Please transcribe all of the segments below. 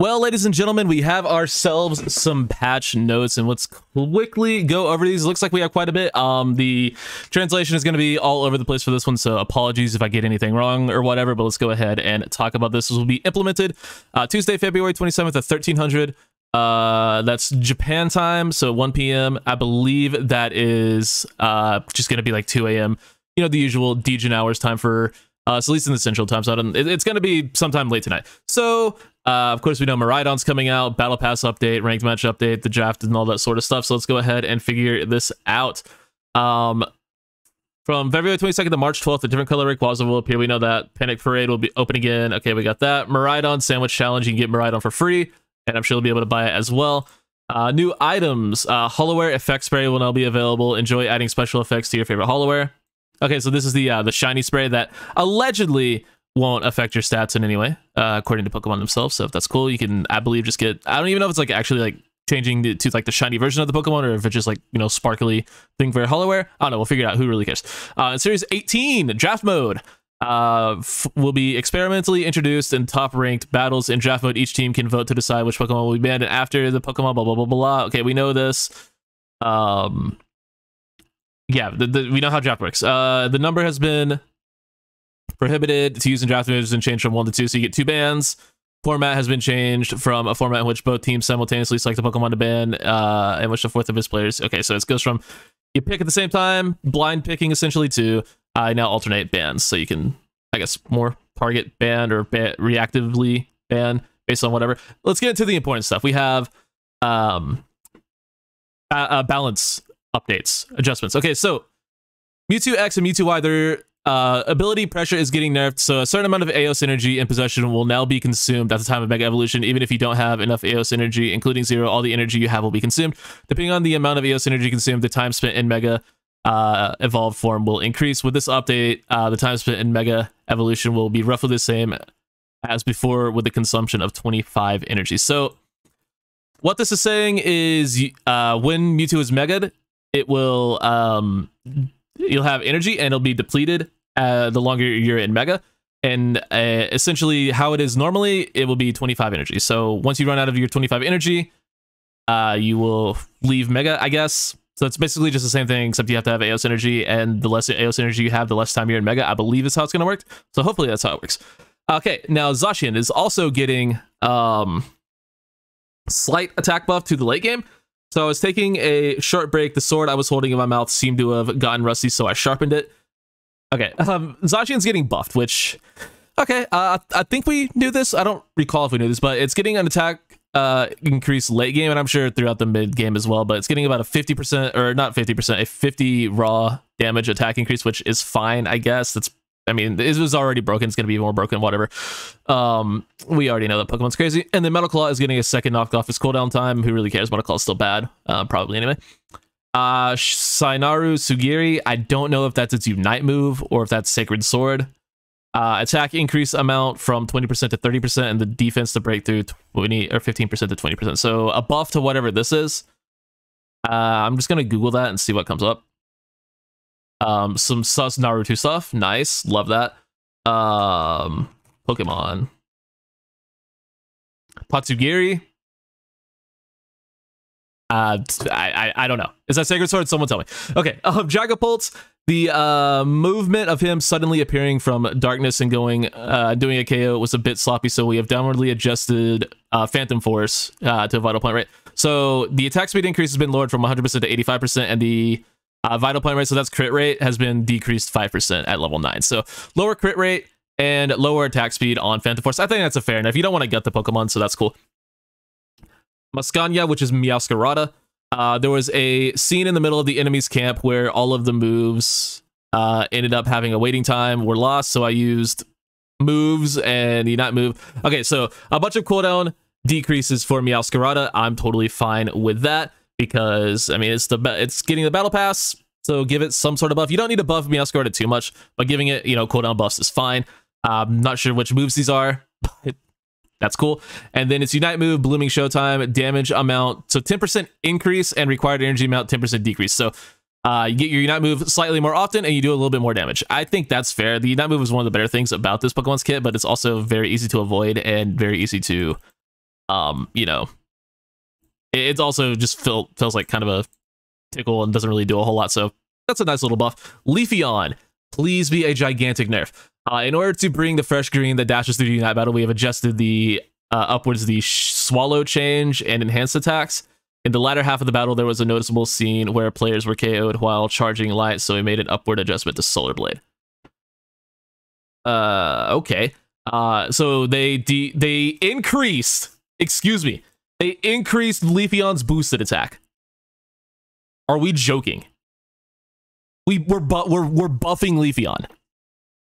Well, ladies and gentlemen, we have ourselves some patch notes, and let's quickly go over these. Looks like we have quite a bit. Um, the translation is going to be all over the place for this one, so apologies if I get anything wrong or whatever. But let's go ahead and talk about this. This will be implemented uh, Tuesday, February 27th at 1300. Uh, that's Japan time, so 1 p.m. I believe that is uh just going to be like 2 a.m. You know, the usual Degen hours time for uh, so at least in the central time zone, it, it's going to be sometime late tonight. So, uh, of course, we know Miraidon's coming out, Battle Pass update, ranked match update, the draft, and all that sort of stuff. So let's go ahead and figure this out. Um, from February 22nd to March 12th, a different color Rayquaza will appear. We know that Panic Parade will be open again. Okay, we got that. Miraidon Sandwich Challenge, you can get Miraidon for free, and I'm sure you'll be able to buy it as well. Uh, new items, uh, Holowear Effect Spray will now be available. Enjoy adding special effects to your favorite Holowear. Okay, so this is the uh, the shiny spray that allegedly won't affect your stats in any way, uh, according to Pokemon themselves. So if that's cool, you can, I believe, just get. I don't even know if it's like actually like changing the, to like the shiny version of the Pokemon, or if it's just like you know sparkly thing for Holowear. I don't know. We'll figure it out. Who really cares? Uh, Series 18, Draft Mode uh, f- will be experimentally introduced in top ranked battles in draft mode. Each team can vote to decide which Pokemon will be banned after the Pokemon. Blah blah blah blah. Okay, we know this. Um, yeah, the, the, we know how draft works. Uh, the number has been prohibited to use in draft moves and changed from one to two, so you get two bans. Format has been changed from a format in which both teams simultaneously select a Pokemon to ban, uh, in which the fourth of his players. Okay, so it goes from you pick at the same time, blind picking essentially, to I uh, now alternate bans, so you can, I guess, more target ban or ban, reactively ban based on whatever. Let's get into the important stuff. We have um, a, balance updates, adjustments. Okay, so Mewtwo X and Mewtwo Y, their uh, ability pressure is getting nerfed, so a certain amount of Aeos energy in possession will now be consumed at the time of Mega Evolution. Even if you don't have enough Aeos energy, including zero, all the energy you have will be consumed. Depending on the amount of Aeos energy consumed, the time spent in Mega uh, evolved form will increase. With this update, uh, the time spent in Mega Evolution will be roughly the same as before with the consumption of 25 energy. So what this is saying is uh, when Mewtwo is Mega'd, it will um you'll have energy and it'll be depleted uh, the longer you're in mega. And uh, essentially how it is normally it will be 25 energy. So once you run out of your 25 energy uh you will leave mega i guess. So it's basically just the same thing except you have to have aeos energy and the less aeos energy you have the less time you're in mega i believe is how it's going to work. So hopefully that's how it works. Okay now zacian is also getting um slight attack buff to the late game so I was taking a short break. The sword I was holding in my mouth seemed to have gotten rusty, so I sharpened it. Okay, um, Zacian's getting buffed, which, okay, uh, I think we knew this. I don't recall if we knew this, but it's getting an attack uh, increase late game, and I'm sure throughout the mid game as well, but it's getting about a 50%, or not 50%, a 50 raw damage attack increase, which is fine, I guess. That's I mean, it was already broken. It's going to be more broken, whatever. Um, we already know that Pokemon's crazy. And then Metal Claw is getting a second knocked off his cooldown time. Who really cares? Metal Claw is still bad. Uh, probably anyway. Uh, Sainaru Sugiri. I don't know if that's its Unite move or if that's Sacred Sword. Uh, attack increase amount from 20% to 30% and the defense to breakthrough 20 or 15% to 20%. So a buff to whatever this is. Uh, I'm just going to Google that and see what comes up. Um, some sus Naruto stuff. Nice. Love that. Um, Pokemon. Tatsugiri. Uh, I, I, I don't know. Is that Sacred Sword? Someone tell me. Okay. Um, Dragapult. The uh, movement of him suddenly appearing from darkness and going uh, doing a KO was a bit sloppy, so we have downwardly adjusted uh, Phantom Force uh, to a vital point, right? So the attack speed increase has been lowered from 100% to 85%, and the uh, vital point rate, so that's crit rate, has been decreased 5% at level 9. So lower crit rate and lower attack speed on Phantom Force. I think that's a fair enough. You don't want to get the Pokemon, so that's cool. Muscania, which is Meowscarada. Uh, there was a scene in the middle of the enemy's camp where all of the moves uh, ended up having a waiting time, were lost, so I used moves and you not move. Okay, so a bunch of cooldown decreases for Meowscarada. I'm totally fine with that because I mean it's the it's getting the battle pass, so give it some sort of buff. You don't need to buff Meowscarada too much, but giving it you know cooldown buffs is fine. I'm not sure which moves these are, but that's cool. And then it's Unite move, Blooming Showtime, damage amount, so 10% increase and required energy amount 10% decrease. So uh, you get your Unite move slightly more often and you do a little bit more damage. I think that's fair. The Unite move is one of the better things about this Pokemon's kit, but it's also very easy to avoid and very easy to um, you know, it's also just feel, feels like kind of a tickle and doesn't really do a whole lot. So that's a nice little buff. Leafeon, please be a gigantic nerf. Uh, in order to bring the fresh green that dashes through the Unite battle, we have adjusted the uh, upwards the swallow change and enhanced attacks. In the latter half of the battle, there was a noticeable scene where players were KO'd while charging light, so we made an upward adjustment to Solar Blade. Uh, okay. Uh, so they de- they increased. Excuse me. They increased Leafeon's boosted attack. Are we joking? We we're bu- we're we're buffing Leafeon.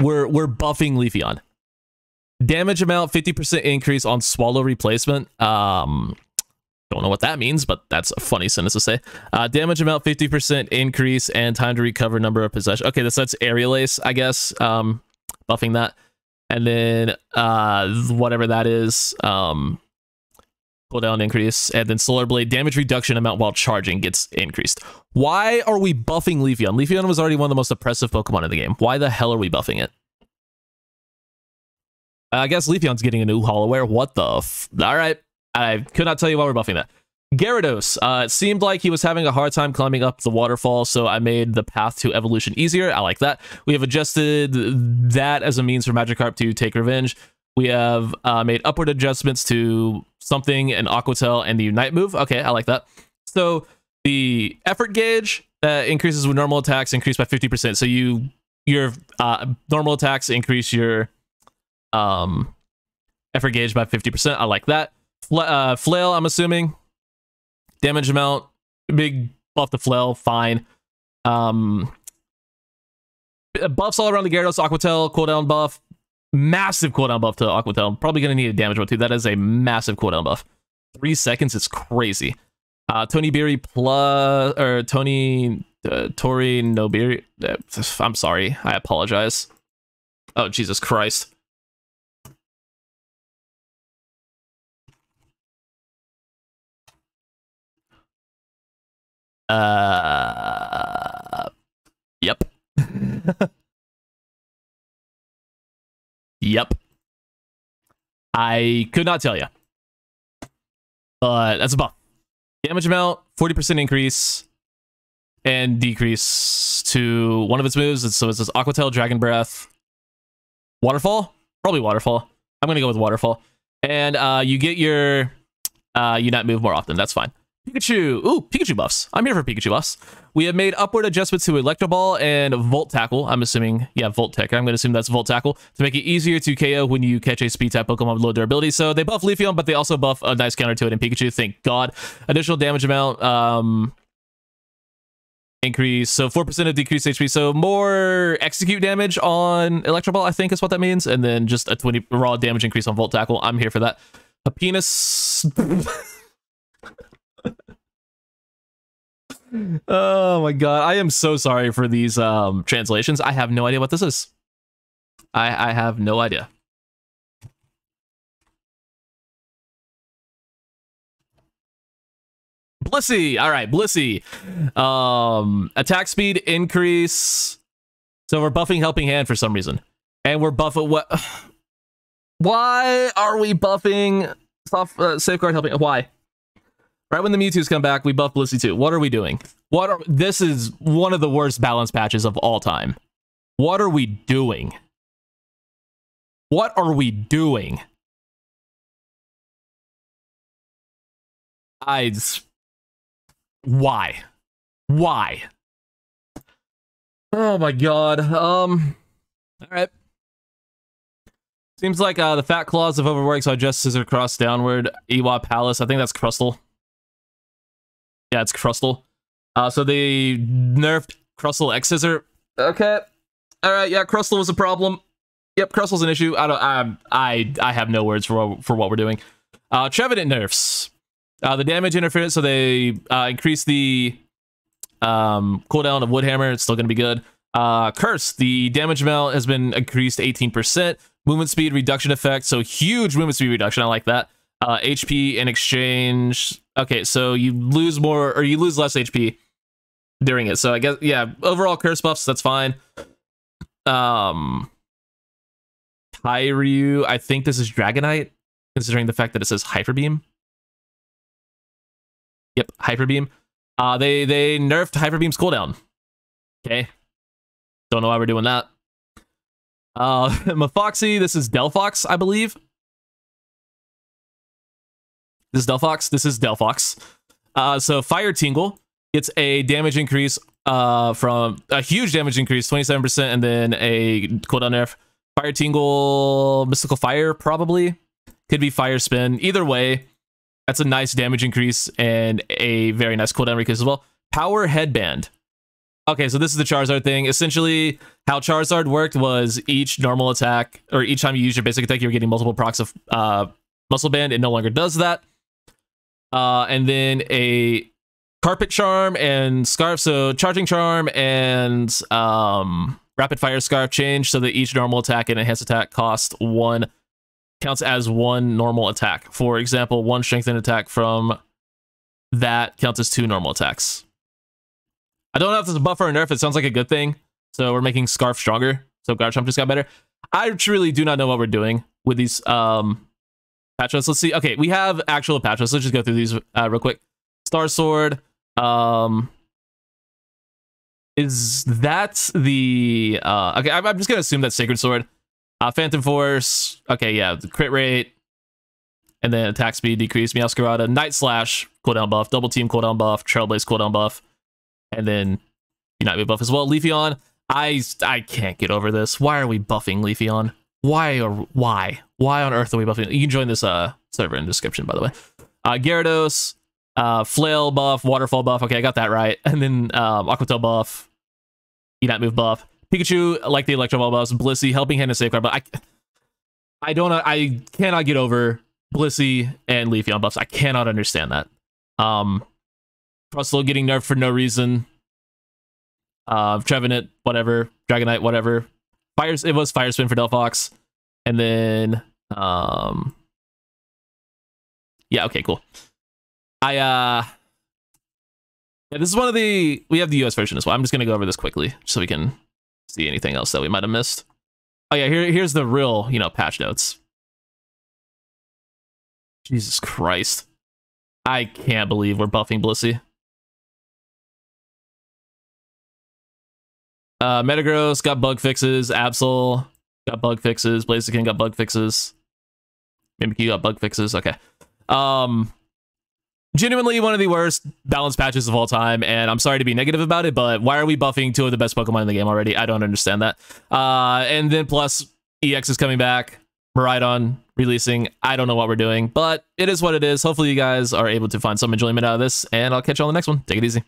We're we're buffing Leafeon. Damage amount 50% increase on swallow replacement. Um don't know what that means, but that's a funny sentence to say. Uh, damage amount 50% increase and time to recover number of possession. Okay, this that's aerial ace, I guess. Um, buffing that. And then uh, whatever that is, um, cooldown increase, and then Solar Blade damage reduction amount while charging gets increased. Why are we buffing Leafeon? Leafeon was already one of the most oppressive Pokemon in the game. Why the hell are we buffing it? I guess Leafeon's getting a new Holo-Wear. What the f- All right. I could not tell you why we're buffing that. Gyarados. Uh, it seemed like he was having a hard time climbing up the waterfall, so I made the path to evolution easier. I like that. We have adjusted that as a means for Magikarp to take revenge. We have uh, made upward adjustments to something and Aqua Tail and the Unite move. Okay, I like that. So the effort gauge that increases with normal attacks increase by 50%. So you your uh, normal attacks increase your um, effort gauge by 50%. I like that. Fla uh, flail, I'm assuming. Damage amount, big buff to flail, fine. Um, buffs all around the Gyarados, Aqua Tail, cooldown buff. Massive cooldown buff to Aqua Tail. Probably going to need a damage one too. That is a massive cooldown buff. Three seconds is crazy. Uh, Tony Beery plus, or Tony, uh, Tori Nobiri. Uh, I'm sorry. I apologize. Oh, Jesus Christ. Uh, yep. yep. I could not tell you. But that's a buff. Damage amount, 40% increase and decrease to one of its moves. So it says Aqua Tail, Dragon Breath, Waterfall? Probably Waterfall. I'm going to go with Waterfall. And uh, you get your uh, not move more often. That's fine. Pikachu. Ooh, Pikachu buffs. I'm here for Pikachu buffs. We have made upward adjustments to Electro Ball and Volt Tackle. I'm assuming, yeah, Volt Tech. I'm going to assume that's Volt Tackle to make it easier to KO when you catch a speed type Pokemon with low durability. So they buff Leafeon, but they also buff a nice counter to it in Pikachu. Thank God. Additional damage amount. Um, increase so 4% of decreased HP so more execute damage on Electro Ball I think is what that means and then just a 20 raw damage increase on Volt Tackle I'm here for that a penis oh my god. I am so sorry for these um translations. I have no idea what this is. I i have no idea. Blissey. All right blissey. Um attack speed increase. So we're buffing helping hand for some reason. And we're buffing what why are we buffing soft uh, safeguard helping why Right when the Mewtwo's come back, we buff Blissey too. What are we doing? What are this is one of the worst balance patches of all time. What are we doing? What are we doing? I why? Why? Oh my god. Um all right. Seems like uh, the fat claws have overworked, so I just scissor cross downward. Ewok Palace. I think that's Crustle. Yeah, it's Crustle. Uh, so they nerfed Crustle X Scissor. Okay. All right. Yeah, Crustle was a problem. Yep, Crustle's an issue. I don't. I I I have no words for for what we're doing. Uh, Trevenant nerfs. Uh, the damage interference. So they uh, increase the um cooldown of Woodhammer. It's still going to be good. Uh, Curse. The damage amount has been increased 18%. Movement speed reduction effect. So huge movement speed reduction. I like that. Uh, HP in exchange Okay, so you lose more or you lose less HP during it. So I guess yeah, overall curse buffs, that's fine. Um Tyryu, I think this is Dragonite. considering the fact that it says Hyper Beam. Yep, Hyper Beam. Uh, they they nerfed Hyper Beam's cooldown. Okay, don't know why we're doing that. Uh, Mafoxy, this is Delphox, I believe. This is Delphox. This is Delphox. Uh, so Fire Tingle gets a damage increase uh, from a huge damage increase, 27%, and then a cooldown nerf. Fire Tingle, Mystical Fire, probably. Could be Fire Spin. Either way, that's a nice damage increase and a very nice cooldown increase as well. Power Headband. Okay, so this is the Charizard thing. Essentially, how Charizard worked was each normal attack, or each time you use your basic attack, you're getting multiple procs of uh, Muscle Band. It no longer does that. Uh, and then a Carpet Charm and Scarf. So Charging Charm and um, Rapid Fire Scarf change so that each normal attack and enhanced attack cost one counts as one normal attack. For example, one strengthened attack from that counts as two normal attacks. I don't know if it's a buff or a nerf. It sounds like a good thing. So we're making Scarf stronger. So Garchomp just got better. I truly do not know what we're doing with these um, notes. Let's see. Okay, we have actual patch notes. Let's just go through these uh, real quick. Star Sword. Um, is that the uh okay i'm, I'm just gonna assume that's sacred sword uh phantom force okay yeah the crit rate and then attack speed decrease meowscarada night slash cooldown buff double team cooldown buff trailblaze cooldown buff and then unite buff as well leafeon i i can't get over this why are we buffing leafeon why or why why on earth are we buffing you can join this uh server in description by the way uh gyarados uh, flail buff, waterfall buff. Okay, I got that right. And then um, Aqua Tail buff, Unite move buff. Pikachu, like the Electro Ball buffs, Blissey, Helping Hand and Safeguard, but I, I don't, I cannot get over Blissey and Leafeon buffs. I cannot understand that. Um, Crustle getting nerfed for no reason. Uh, Trevenant, whatever. Dragonite, whatever. It was Fire Spin for Delphox. And then, um, yeah, okay, cool. I uh yeah, this is one of the we have the US version as well. I'm just gonna go over this quickly so we can see anything else that we might have missed. Oh yeah, here here's the real, you know, patch notes. Jesus Christ. I can't believe we're buffing Blissey. Uh Metagross got bug fixes, Absol got bug fixes, Blaziken got bug fixes. Mimikyu got bug fixes, okay. Um genuinely one of the worst balance patches of all time, and I'm sorry to be negative about it, but why are we buffing two of the best Pokemon in the game already? I don't understand that. Uh, and then plus, EX is coming back, Miraidon releasing. I don't know what we're doing, but it is what it is. Hopefully you guys are able to find some enjoyment out of this, and I'll catch you on the next one. Take it easy.